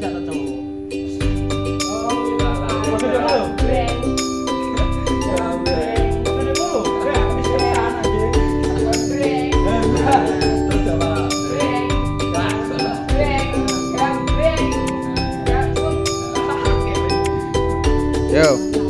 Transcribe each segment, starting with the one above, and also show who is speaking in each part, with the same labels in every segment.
Speaker 1: ngajak to, Cuk.
Speaker 2: Yo.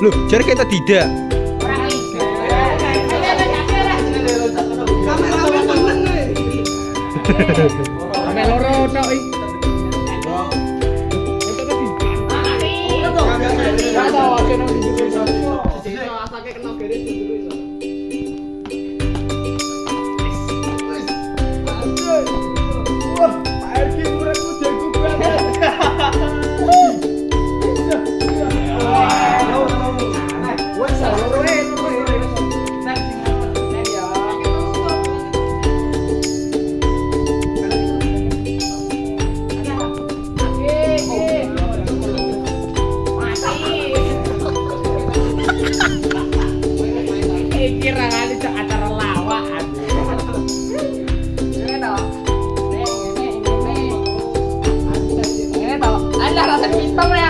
Speaker 2: Loh, jadi kita tidak.
Speaker 1: Ame Iki ra kali cak acara lawak.
Speaker 3: Ada rasa pistol ya.